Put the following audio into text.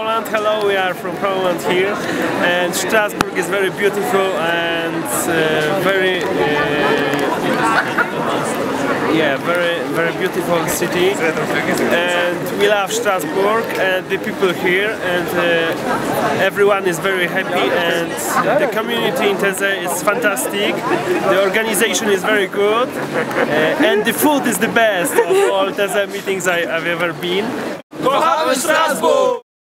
Poland, hello, we are from Poland here. And Strasbourg is very beautiful and uh, very uh, yeah, very very beautiful city. And we love Strasbourg and the people here and uh, everyone is very happy and the community in Taizé is fantastic. The organization is very good uh, and the food is the best of all Taizé meetings I have ever been. Kochamy Strasbourg!